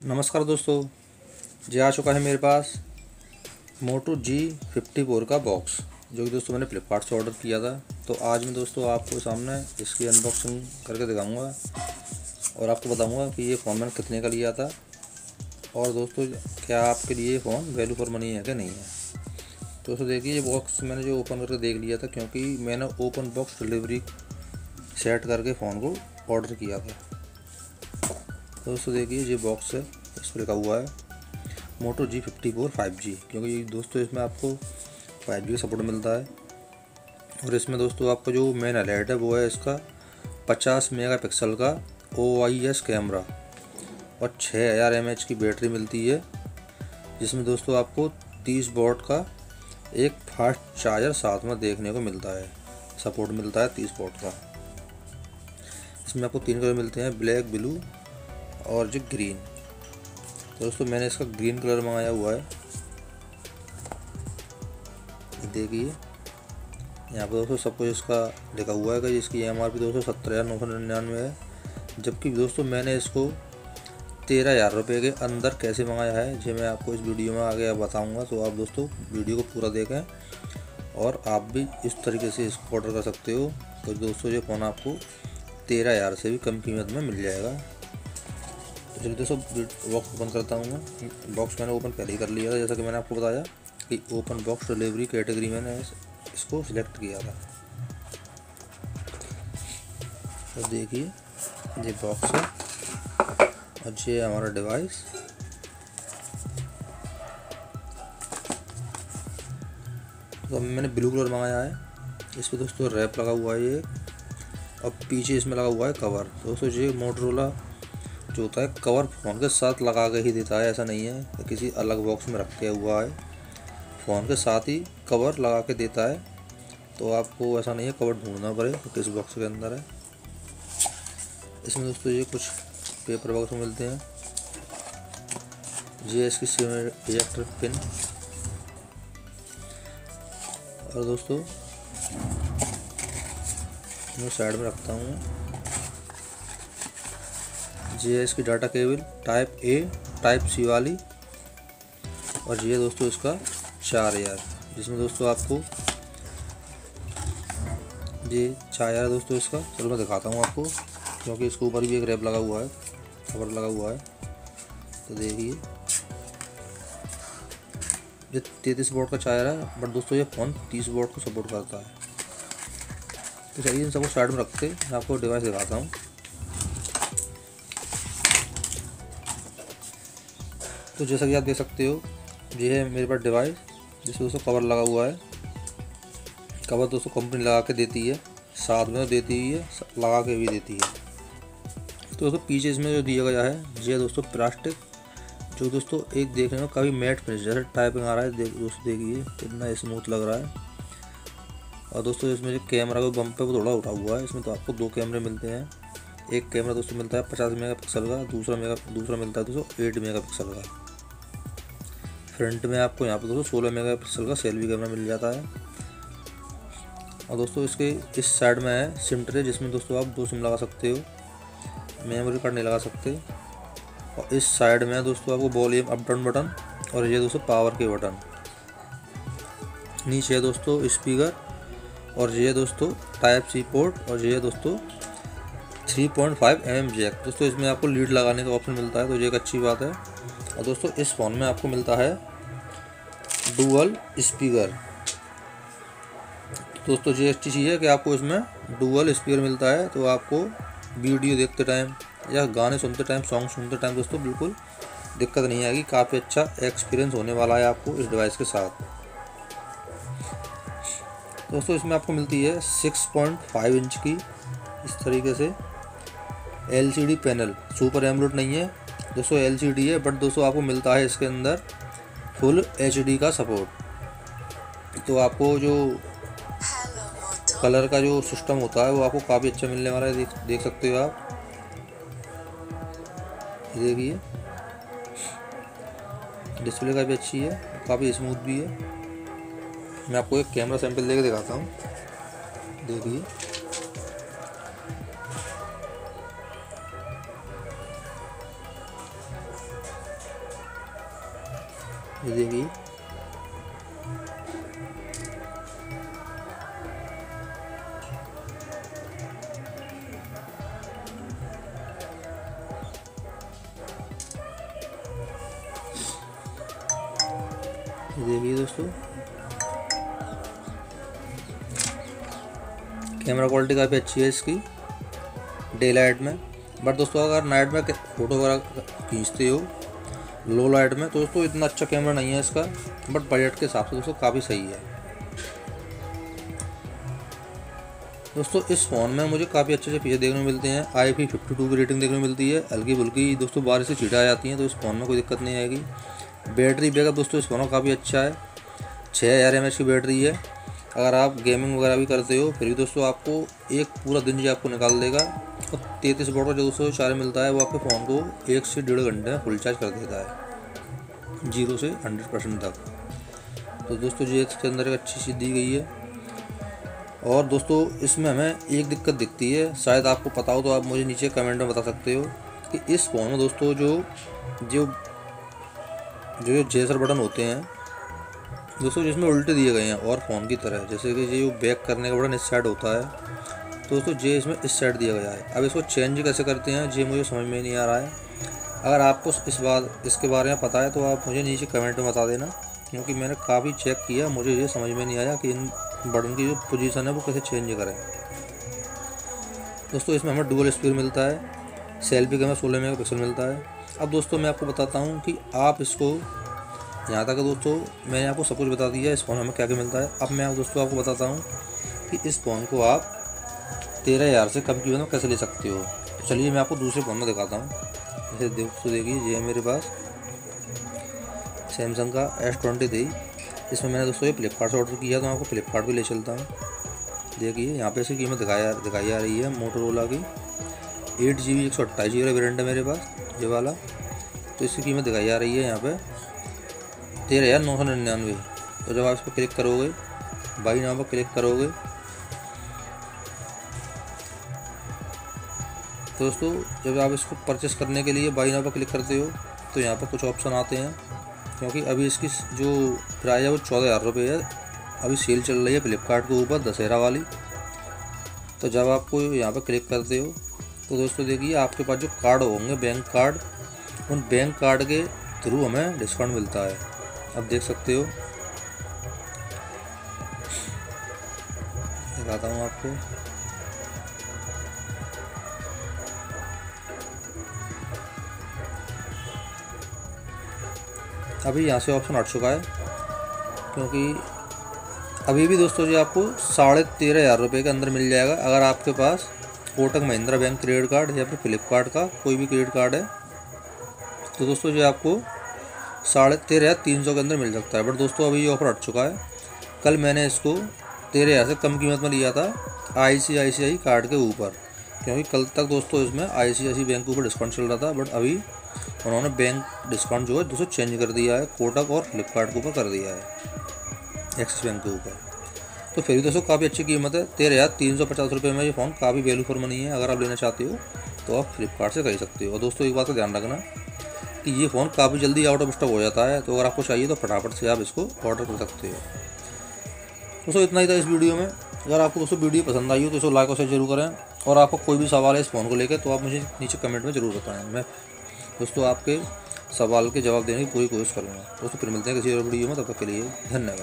नमस्कार दोस्तों, जी आ चुका है मेरे पास मोटो जी फिफ्टी फोर का बॉक्स जो कि दोस्तों मैंने फ्लिपकार्ट से ऑर्डर किया था। तो आज मैं दोस्तों आपको सामने इसकी अनबॉक्सिंग करके दिखाऊँगा और आपको बताऊँगा कि ये फ़ोन मैंने कितने का लिया था। और दोस्तों, क्या आपके लिए फ़ोन वैल्यू फॉर मनी है कि नहीं है? दोस्तों देखिए, ये बॉक्स मैंने जो ओपन करके देख लिया था, क्योंकि मैंने ओपन बॉक्स डिलीवरी सेट करके फ़ोन को ऑर्डर किया था। दोस्तों देखिए, ये बॉक्स है, इस पर लिखा हुआ है Moto G fifty four five G क्योंकि दोस्तों इसमें आपको फाइव जी का सपोर्ट मिलता है। और इसमें दोस्तों आपको जो मेन हाईलाइट है, वो है इसका पचास मेगा पिक्सल का ओ आई एस कैमरा और छः हज़ार एम एच की बैटरी मिलती है, जिसमें दोस्तों आपको तीस वोट का एक फास्ट चार्जर साथ में देखने को मिलता है सपोर्ट मिलता है तीस वोट का। इसमें आपको तीन कलर मिलते हैं ब्लैक ब्लू और जो ग्रीन तो दोस्तों, मैंने इसका ग्रीन कलर मंगाया हुआ है। देखिए। यहाँ पर दोस्तों, सब कुछ इसका लिखा हुआ है कि इसकी एम आर पी दोस्तों सत्तर नौ सौ निन्यानवे है। जबकि दोस्तों, मैंने इसको तेरह हज़ार रुपये के अंदर कैसे मंगाया है जो मैं आपको इस वीडियो में आगे बताऊँगा। तो आप दोस्तों, वीडियो को पूरा देखें और आप भी इस तरीके से इसको ऑर्डर कर सकते हो। तो दोस्तों, ये फ़ोन आपको तेरह हज़ार से भी कम कीमत में मिल जाएगा। तो चलिए दोस्तों बॉक्स ओपन करता हूँ मैं। बॉक्स मैंने ओपन पहले ही कर लिया था, जैसा कि मैंने आपको बताया कि ओपन बॉक्स डिलीवरी कैटेगरी मैंने इसको सिलेक्ट किया था। तो देखिए, ये बॉक्स है और ये हमारा डिवाइस तो मैंने ब्लू कलर मंगाया है। इस पर दोस्तों रैप लगा हुआ है ये। और पीछे इसमें लगा हुआ है कवर दोस्तों, ये मोटरोला जो होता है कवर फ़ोन के साथ लगा के ही देता है, ऐसा नहीं है कि किसी अलग बॉक्स में रखे हुआ है। फ़ोन के साथ ही कवर लगा के देता है तो आपको ऐसा नहीं है कवर ढूंढना पड़े तो किस बॉक्स के अंदर है। इसमें दोस्तों ये कुछ पेपर बॉक्स मिलते हैं। ये इसकी सिम इजेक्टर पिन और दोस्तों, मैं साइड में रखता हूँ। ये है इसकी data cable, type A type C वाली। और ये दोस्तों इसका चार हज़ार जिसमें दोस्तों आपको ये चार हज़ार दोस्तों इसका, चलो मैं दिखाता हूँ आपको, क्योंकि इसके ऊपर भी एक रैप लगा हुआ है, कवर लगा हुआ है। तो देखिए। ये तैतीस बोर्ड का चार्जर है, बट दोस्तों ये फ़ोन तीस बोर्ड को सपोर्ट करता है। तो चलिए इन सबको साइड में रखते मैं आपको डिवाइस दिखाता हूँ। तो जैसा कि आप देख सकते हो, ये है मेरे पास डिवाइस जिसमें दोस्तों कवर लगा हुआ है। कवर दोस्तों कंपनी लगा के देती है, साथ में देती ही है लगा के भी देती है। तो दोस्तों पीछे इसमें जो दिया गया है, ये दोस्तों प्लास्टिक जो दोस्तों एक देखने में काफ़ी मैट फिनिश जैसे टाइपिंग आ रहा है, देख, दोस्तों देखिए, कितना स्मूथ लग रहा है। और दोस्तों इसमें जो कैमरा का बम पे वो थोड़ा उठा हुआ है, इसमें तो आपको दो कैमरे मिलते हैं। एक कैमरा दोस्तों मिलता है पचास मेगा पिक्सल का, दूसरा मेगा दूसरा मिलता है दोस्तों एट मेगा पिक्सल का। फ्रंट में आपको यहाँ पर दोस्तों सोलह मेगा पिक्सल का सेल्फी कैमरा मिल जाता है। और दोस्तों इसके इस साइड में है सिम ट्रे जिसमें दोस्तों आप दो सिम लगा सकते हो। मेमोरी कार्ड नहीं लगा सकते। और इस साइड में दोस्तों आपको वॉल्यूम अप डाउन बटन और ये दोस्तों पावर के बटन। नीचे है दोस्तों स्पीकर और ये दोस्तों टाइप सी पोर्ट और ये दोस्तों 3.5 पॉइंट फाइव एम जैक। दोस्तों इसमें आपको लीड लगाने का ऑप्शन मिलता है तो ये एक अच्छी बात है। और दोस्तों, इस फ़ोन में आपको मिलता है डुअल स्पीकर। दोस्तों, ये अच्छी चीज़ है कि आपको इसमें डुअल स्पीकर मिलता है तो आपको वीडियो देखते टाइम या गाने सुनते टाइम, सॉन्ग सुनते टाइम दोस्तों, बिल्कुल दिक्कत नहीं आएगी। काफ़ी अच्छा एक्सपीरियंस होने वाला है आपको इस डिवाइस के साथ। दोस्तों, इसमें आपको मिलती है 6.5 इंच की, इस तरीके से एलसीडी पैनल, सुपर एमलोड नहीं है दोस्तों एल है बट दोस्तों आपको मिलता है इसके अंदर फुल एचडी का सपोर्ट तो आपको जो कलर का जो सिस्टम होता है, वो आपको काफ़ी अच्छा मिलने वाला है, देख देख सकते हो आप। देखिए। डिस्प्ले का भी अच्छी है, काफ़ी स्मूथ भी है। मैं आपको एक कैमरा सैंपल देके दिखाता हूँ। देखिए। देखिए देखिए दोस्तों। कैमरा क्वालिटी काफ़ी अच्छी है इसकी डे लाइट में। बट दोस्तों, अगर नाइट में फ़ोटो वगैरह खींचते हो लो लाइट में। तो दोस्तों, इतना अच्छा कैमरा नहीं है इसका बट बजट के हिसाब से दोस्तों काफ़ी सही है। दोस्तों, इस फ़ोन में मुझे काफ़ी अच्छे अच्छे फीचर देखने को मिलते हैं। आई पी फिफ्टी टू की रेटिंग देखने को मिलती है। हल्की फुल्की, दोस्तों, बारिश से छीटा आ जाती हैं तो इस फ़ोन में कोई दिक्कत नहीं आएगी। बैटरी बैकअप दोस्तों, इस फ़ोन का काफ़ी अच्छा है। छः हज़ार एम की बैटरी है। अगर आप गेमिंग वगैरह भी करते हो, फिर भी दोस्तों आपको एक पूरा दिन जो आपको निकाल देगा। और तैंतीस वोट का जो दोस्तों चार्ज मिलता है, वो आपके फ़ोन को एक से डेढ़ घंटे में फुल चार्ज कर देता है। ज़ीरो से हंड्रेड परसेंट तक। तो दोस्तों जो, इसके अंदर एक अच्छी चीज़ दी गई है। और दोस्तों, इसमें हमें एक दिक्कत दिखती है। शायद आपको पता हो तो आप मुझे नीचे कमेंट में बता सकते हो कि इस फ़ोन में दोस्तों जो जो जो जेसर बटन होते हैं दोस्तों, जिसमें उल्टे दिए गए हैं और फ़ोन की तरह। जैसे कि जो बैक करने का बटन इस साइड होता है। तो दोस्तों जे इसमें इस साइड दिया गया है। अब इसको चेंज कैसे करते हैं जे मुझे समझ में नहीं आ रहा है। अगर आपको इस बात इसके बारे में पता है तो आप मुझे नीचे कमेंट में बता देना। क्योंकि मैंने काफ़ी चेक किया, मुझे ये समझ में नहीं आया कि इन बटन की जो पोजीशन है, वो कैसे चेंज करें। दोस्तों, इसमें हमें डुअल स्पीड मिलता है। सेल्फी कैमरा सोलह मेगा पिक्सल मिलता है। अब दोस्तों, मैं आपको बताता हूँ कि आप इसको यहाँ तक दोस्तों, मैंने आपको सब कुछ बता दिया, इस फ़ोन हमें क्या क्या मिलता है। अब मैं दोस्तों आपको बताता हूँ कि इस फ़ोन को आप तेरह हज़ार से कम कीमत में कैसे ले सकते हो। तो चलिए मैं आपको दूसरे फ़ोन में दिखाता हूँ। जैसे दोस्तों देखिए, ये मेरे पास सैमसंग का एस ट्वेंटी थ्री इसमें मैंने दोस्तों ये फ्लिपकार्ट से ऑर्डर किया तो आपको फ्लिपकार्ट भी ले चलता हूँ। देखिए, यहाँ पे इसकी कीमत दिखाया, दिखाई आ रही है मोटरोला की। एट जी बी एक सौ अट्ठाईस जी बी का वेरियंट है मेरे पास, ये वाला। तो इसकी कीमत दिखाई आ रही है यहाँ पे तेरह हज़ार नौ सौ निन्यानवे। तो जब आप इस पर क्लिक करोगे बाई नाम पर क्लिक करोगे तो दोस्तों, जब आप इसको परचेस करने के लिए बाई नाम पर क्लिक करते हो तो यहाँ पर कुछ ऑप्शन आते हैं। क्योंकि अभी इसकी जो प्राइस है वो चौदह हज़ार रुपये है। अभी सेल चल रही है फ्लिपकार्ट के ऊपर, दशहरा वाली। तो जब आपको यहाँ पर क्लिक करते हो तो दोस्तों देखिए, आपके पास जो कार्ड होंगे बैंक कार्ड उन बैंक कार्ड के थ्रू हमें डिस्काउंट मिलता है। अब देख सकते हो। दिखाता हूँ आपको। अभी यहाँ से ऑप्शन हट चुका है, क्योंकि अभी भी दोस्तों जी आपको साढ़े तेरह हज़ार रुपये के अंदर मिल जाएगा। अगर आपके पास Kotak Mahindra bank credit card या फिर फ्लिपकार्ट का कोई भी क्रेडिट कार्ड है तो दोस्तों जी आपको साढ़े तेरह हज़ार तीन सौ के अंदर मिल सकता है। बट दोस्तों, अभी ये ऑफ़र हट चुका है। कल मैंने इसको तेरह हज़ार से कम कीमत में लिया था आई सी आई सी आई कार्ड के ऊपर। क्योंकि कल तक दोस्तों इसमें आई बैंक के ऊपर डिस्काउंट चल रहा था बट अभी उन्होंने बैंक डिस्काउंट जो है दोस्तों चेंज कर दिया है, कोटक और फ्लिपकार्ट के ऊपर कर दिया है एक्सिस बैंक के ऊपर। तो फिर भी दोस्तों, काफ़ी अच्छी कीमत है। तेरह हज़ार तीन सौ पचास रुपये में ये फ़ोन काफ़ी वैल्यू फॉर मनी है। अगर आप लेना चाहते हो तो आप फ्लिपकार्ट से खरीद सकते हो। और दोस्तों, एक बात का ध्यान रखना कि ये फ़ोन काफ़ी जल्दी आउट ऑफ़ स्टॉक हो जाता है तो अगर आपको चाहिए तो फटाफट से आप इसको ऑर्डर कर सकते हो। दोस्तों इतना ही था इस वीडियो में। अगर आपको दोस्तों वीडियो पसंद आई हो तो इसको लाइक और शेयर ज़रूर करें। और आपको कोई भी सवाल है इस फ़ोन को लेकर तो आप मुझे नीचे कमेंट में ज़रूर बताएँ। मैं दोस्तों आपके सवाल के जवाब देने की पूरी कोशिश करूँगा। दोस्तों फिर मिलते हैं किसी और वीडियो में, तब तक के लिए धन्यवाद।